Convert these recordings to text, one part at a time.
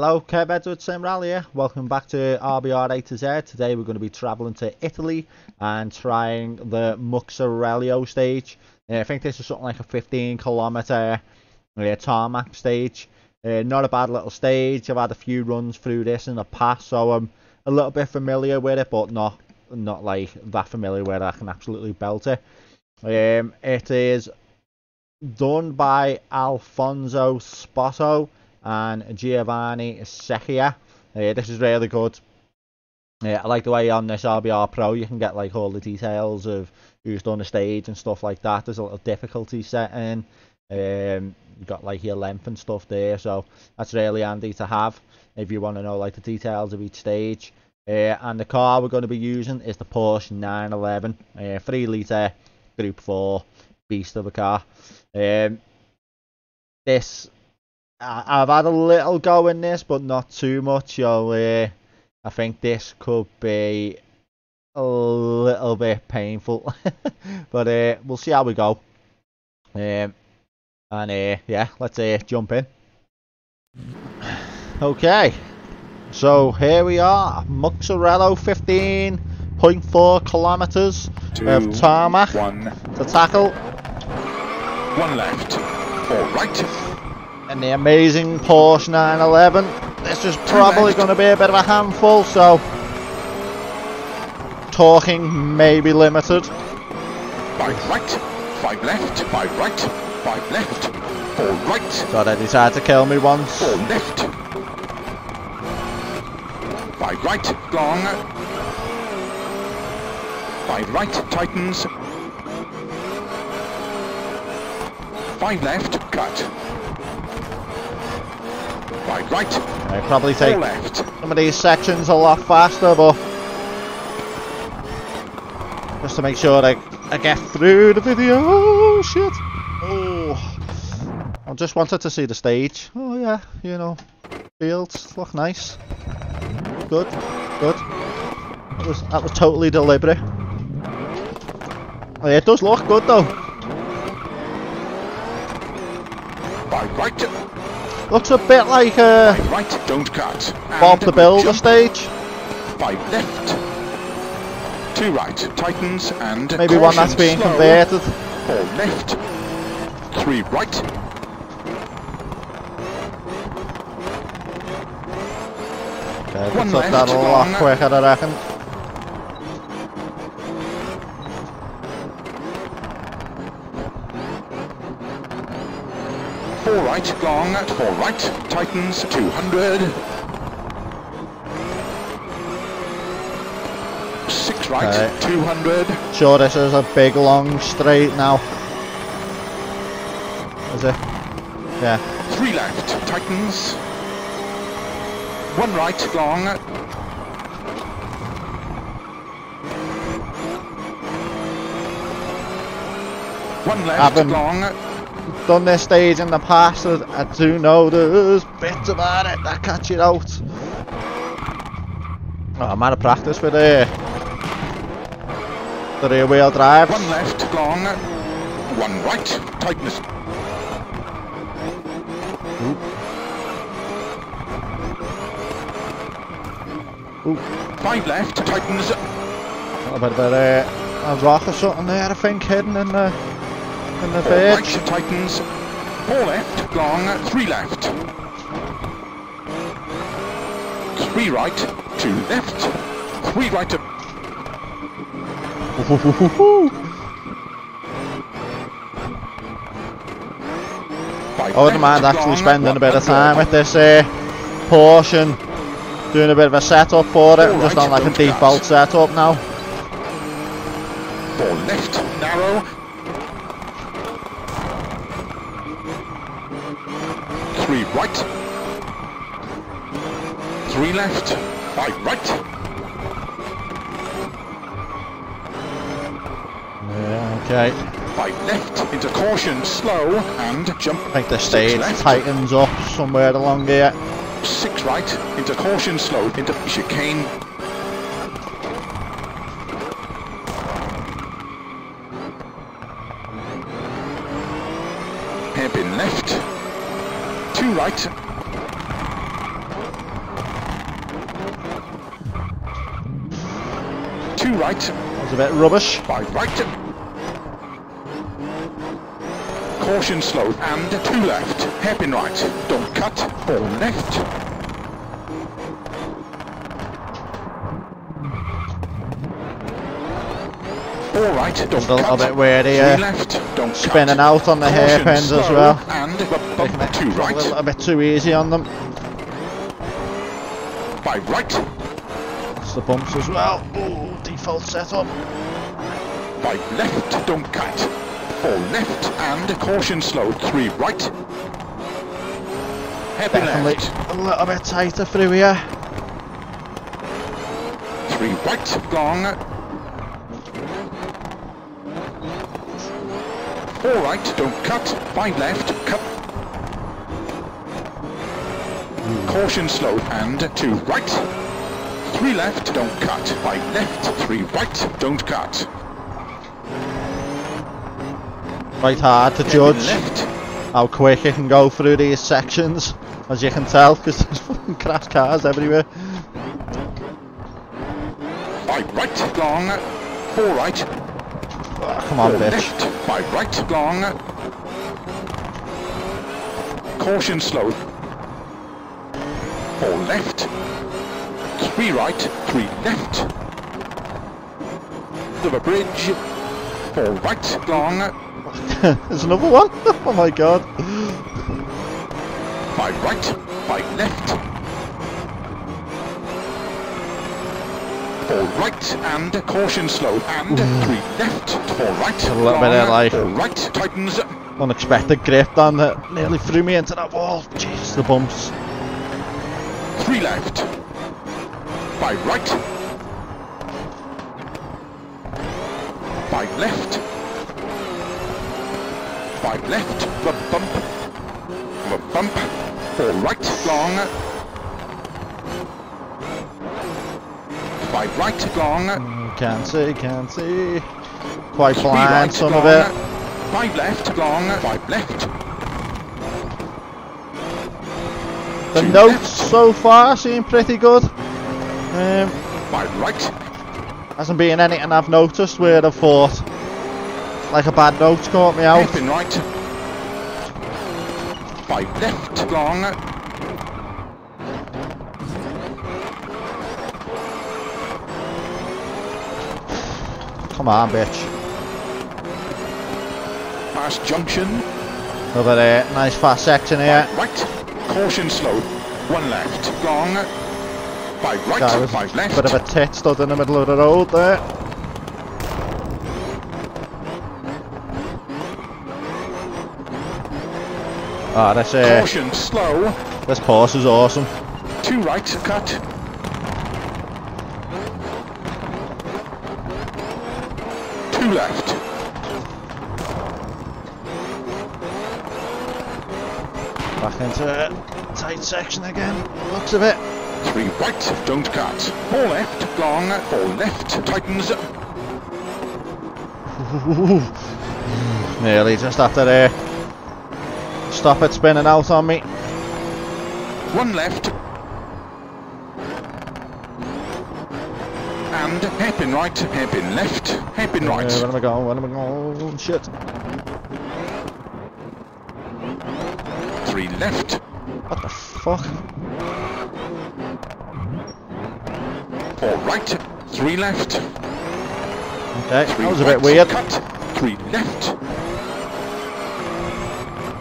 Hello, Kev Edwards Sim Rally here. Welcome back to RBR A to Z. Today we're going to be travelling to Italy and trying the Muxarello stage. Uh, I think this is something like a 15 kilometre uh, tarmac stage. Uh, not a bad little stage. I've had a few runs through this in the past, so I'm a little bit familiar with it, but not not like that familiar where I can absolutely belt it. Um, it is done by Alfonso Spoto and Giovanni Secchia. Uh, this is really good. Uh, I like the way on this RBR Pro you can get like all the details of who's done the stage and stuff like that. There's a little difficulty setting. Um, you got like your length and stuff there, so that's really handy to have if you want to know like the details of each stage. Uh, and the car we're going to be using is the Porsche 911, uh, 3 litre Group 4 beast of a car. Um, this I've had a little go in this, but not too much. So uh, I think this could be a little bit painful, but uh, we'll see how we go. Um, and uh, yeah, let's uh, jump in. Okay, so here we are, Muxarello 15.4 kilometers of tarmac one, to tackle. one left, four right, and the amazing Porsche 911. This is probably going to be a bit of a handful, so talking may be limited. five right, five left, five right, five left, four right, So they decided to kill me once. four left, five right, long, five right, tightens, five left, cut, five right, I probably take left, some of these sections a lot faster, but just to make sure I, I get through the video. Oh shit! Oh, I just wanted to see the stage. Oh yeah, you know, fields look nice. Good, good. That was that was totally deliberate. Oh, yeah, it does look good though. five right, Looks a bit like uh, five right, don't cut, Bob and the Builder stage. Five left. Two right. Tightens and Maybe one that's being slow. converted. Four left. Three right. Okay, One left, that a lot quicker, I reckon. Four right. Long. Four right. Tightens. 200. Six right. Okay. 200. Sure, this is a big long straight now. Is it? Yeah. Three left. Tightens. One right. Long. One left. Long. Done this stage in the past, I I do know there's bits about it that catch it out. Oh, I'm out of practice with the, the rear wheel drive. One left, long. One right, tightness. Ooh. Five left, tightens. A bit of a, uh, a rock or something there, I think, hidden in the in the Four right, tightens. Four left, long. Three left. Three right, two left. Three right to I wouldn't mind actually spending a bit of time with this uh, Porsche, doing a bit of a setup for it. I'm just on like a default gas. setup now. Four left, narrow. Three right. Three left. Five right. Yeah, okay. Five left. Into caution, slow, and jump. I think the stage tightens up somewhere along here. Six right. Into caution, slow. Into chicane. hairpin left, two right, Two right, That was a bit rubbish. By right. Caution slow and two left. Hairpin right. Don't cut. Four left. All right. Don't Just a little bit weird here. left. Don't Spinning cut. out on the Caution hairpins as well. And Taking bump it two a right. little bit too easy on them. By right. The bumps as well. Default setup. Five left, don't cut. Four left and caution slow. Three right. Happy Definitely left. a little bit tighter through here. Three right, long. Four right, don't cut. Five left, cut. Caution slow and two right. Three left, don't cut. Five left, three right, don't cut. Quite hard to judge how quick it can go through these sections, as you can tell, because there's fucking crash cars everywhere. five right, long. Four right, Oh, come on, Four bitch. left, five right, long. Caution slow. Four left. Three right, three left. Of a bridge. Four right, long. There's another one. oh my god. Five right, five left. Four right and caution slow and three left. Four right, A little bit of long. like- right, tightens. Unexpected grip down that nearly threw me into that wall. Jeez, the bumps. Three left. Five right. By left. By left. The bump. The bump. Four right. Long. By right. Long. Mm, can't see, can't see. Quite blind, right. some long. of it. By left. Long. By left. The notes so far seem pretty good. Um, Five right. hasn't been anything I've noticed where I've thought like a bad note caught me out. Hairpin right. Five left. Long. Come on, bitch. Past junction. Over there, nice fast section here. Right. Caution slow. One left. Long. Five right. Guy was a left. bit of a tit stood in the middle of the road there. Ah, this uh, Caution slow. this Porsche is awesome. Two right. Cut. Two left. Back into a tight section again. Looks of it. Three right. Don't cut. Four left. Long. Four left. Tightens. Nearly just after there. Stop it spinning out on me. One left. And hairpin right. Hairpin left. Hairpin Uh, right. where am I going? Where am I going? Shit. Three left. What the fuck? Right. Three left. Okay, Three that was a bit right, weird. Cut. Three left.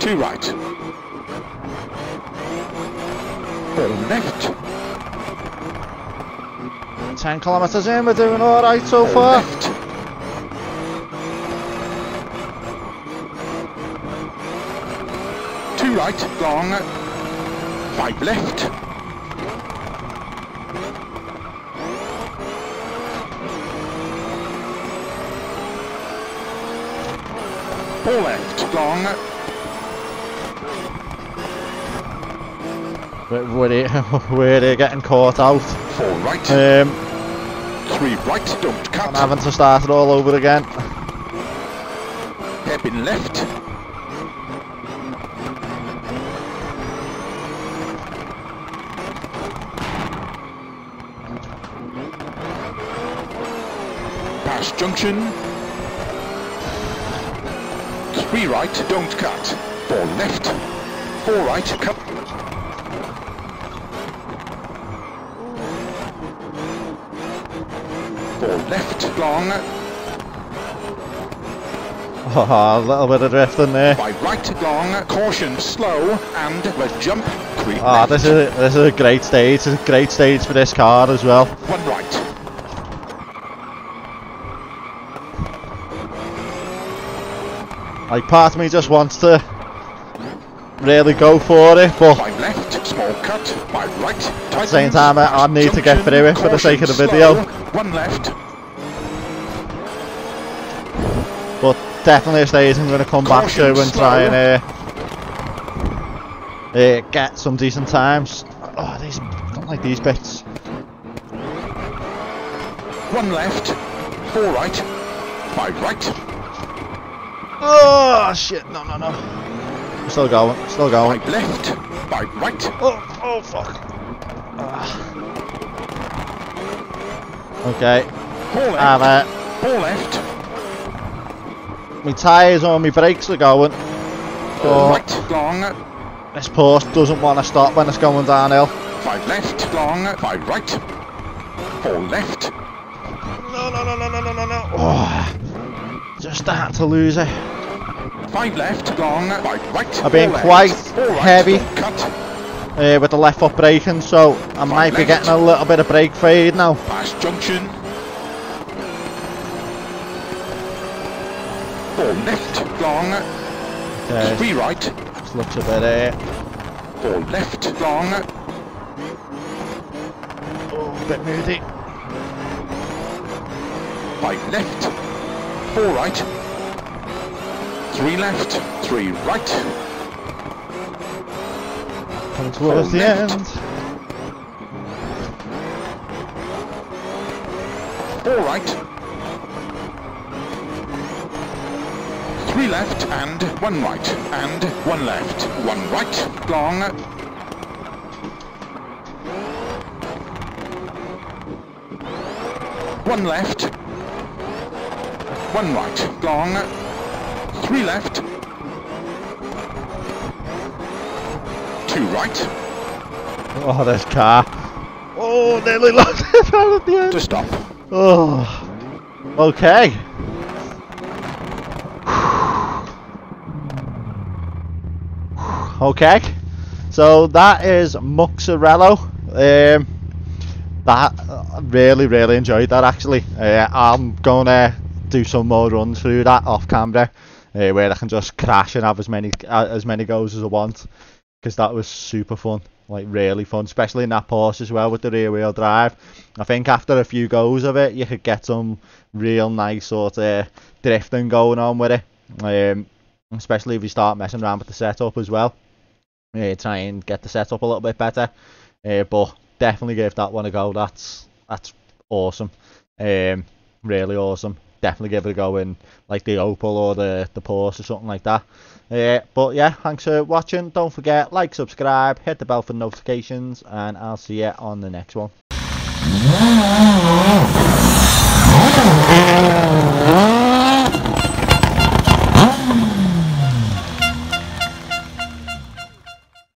Two right. Four left. 10 kilometres in, we're doing alright so Four far. left. Two right. Long. Five left. Four left. Long. We're, we're, we're getting caught out. Four right. Um, Three right. Don't cut. I'm having to start it all over again. Hairpin left. Past junction. Three right, don't cut. Four left. Four right, cut. Four left, long. Oh, a little bit of drifting there. By right, long. Caution, slow, and the jump. Three Oh, ah, left. this is this is a great stage. It's a great stage for this car as well. One right. Like part of me just wants to really go for it, but By left, small cut. By right, at the same time I, I need to get through it for the sake of the video. One left. But definitely a stage I'm going to come back to and try and uh, uh, get some decent times. Oh, these don't like these bits. One left. Four right. Five right. Oh shit! No, no, no. Still going. Still going. Five left. Five right. Oh, oh fuck. Ah. Okay. Four left. Have it. Four left. My tyres on, my brakes are going. Four right. Long. this Porsche doesn't want to stop when it's going downhill. Five left. Long. Five right. Four left. No, no, no, no, no, no, no, no. Oh, just starting to lose it. Five left. Long. Five right. I've been left. quite right. heavy. Cut. Uh, with the left foot braking, so I might be getting a little bit of brake fade now. Past junction. Four left. Long. Okay, Three right. this looks a bit uh, Four left. Long. oh, a bit moody. Five left. Four right. Three left. Three right. Coming towards Four the left. end. Four right. Three left and one right. And one left. One right. Long. One left. One right. Long. Three left. Two right. Oh, this car. Oh, nearly lost it out at the end. To stop. Oh, okay. okay, so that is Muxarello. Um, that I really, really enjoyed that actually. Uh, I'm gonna do some more runs through that off camera, uh, where I can just crash and have as many uh, as many goes as I want, because that was super fun. Like really fun, especially in that Porsche as well with the rear wheel drive. I think after a few goes of it, you could get some real nice sort of drifting going on with it. Um, especially if you start messing around with the setup as well. Uh, try and get the setup a little bit better. Uh, but definitely give that one a go. That's that's awesome. Um, really awesome. Definitely give it a go in like the Opel or the the Porsche or something like that. Uh, but yeah, thanks for watching. Don't forget like, subscribe, hit the bell for notifications, and I'll see you on the next one.